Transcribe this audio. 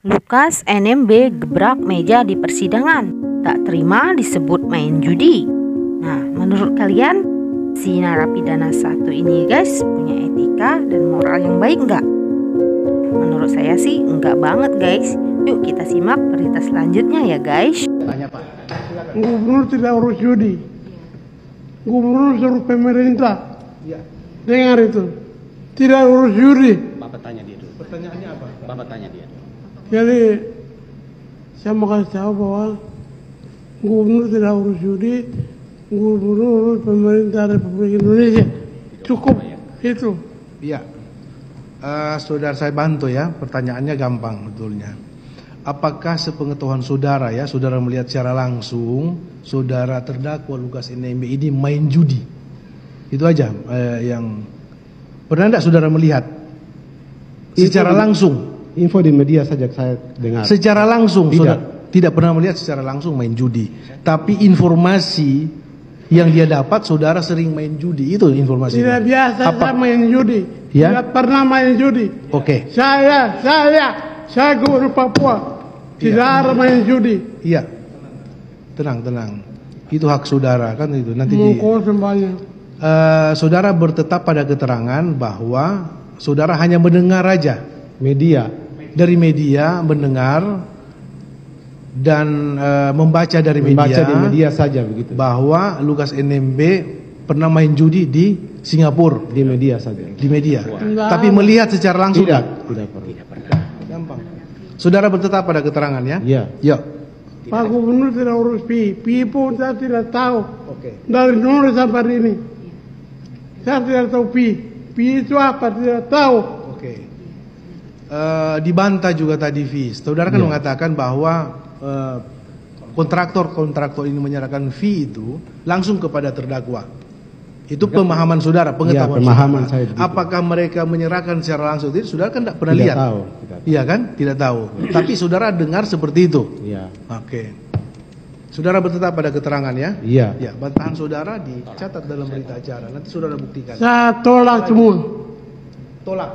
Lukas NMB gebrak meja di persidangan. Tak terima disebut main judi. Nah, menurut kalian si narapidana satu ini guys punya etika dan moral yang baik nggak? Menurut saya sih enggak banget guys. Yuk kita simak berita selanjutnya ya guys. Tanya Pak. Gubernur tidak urus judi. Gubernur suruh pemerintah. Iya. Dengar itu. Tidak urus judi. Bapak tanya dia dulu. Pertanyaannya apa? Bapak tanya dia. Jadi saya mau kasih tahu bahwa gubernur tidak urus judi. Gubernur urus pemerintah Republik Indonesia. Cukup itu. Iya. Eh, saudara saya bantu ya. Pertanyaannya gampang betulnya. Apakah sepengetahuan saudara ya, saudara melihat secara langsung saudara terdakwa Lukas NMB ini main judi? Itu aja eh, yang pernah tidak saudara melihat secara langsung? Info di media saja saya dengar. Secara langsung Tidak. saudara tidak pernah melihat secara langsung main judi, tapi informasi yang dia dapat saudara sering main judi itu informasi. Tidak biasa saya main judi. Ya? Tidak pernah main judi. Oke. Saya, saya, saya gubernur Papua. Tidak ada main judi. Iya. Tenang, tenang. Itu hak saudara kan itu. Nanti di, Mongko semuanya. Eh, saudara bertetap pada keterangan bahwa saudara hanya mendengar aja Media. dari media mendengar dan eh, membaca dari Membaca media, di media saja begitu. bahwa Lukas NMB pernah main judi di Singapura Di media saja. di media. Enggak. Tapi melihat secara langsung Tidak, enggak? tidak pernah. Gampang. Saudara bertetap pada keterangan ya? Iya. Yuk. Pak Gubernur tidak urus pi. Pi pun saya tidak tahu. Oke. Dari dulu sampai hari ini. Saya tidak tahu pi. Pi itu apa? Tidak tahu. Oke. Eh, dibantah juga tadi Fis. Saudara kan Iya. mengatakan bahwa eh, kontraktor-kontraktor ini menyerahkan fee itu langsung kepada terdakwa. Itu pemahaman saudara, pengetahuan Iya, pemahaman saudara. saya begitu. Apakah mereka menyerahkan secara langsung? Itu saudara kan tidak pernah Tidak lihat. tahu, tidak tahu. Iya kan? Tidak tahu. Tapi saudara dengar seperti itu. Iya. Oke. Saudara bertetap pada keterangan ya? Iya. Ya, bantahan saudara dicatat dalam berita acara. Nanti saudara buktikan. Saya tolak semua. Tolak.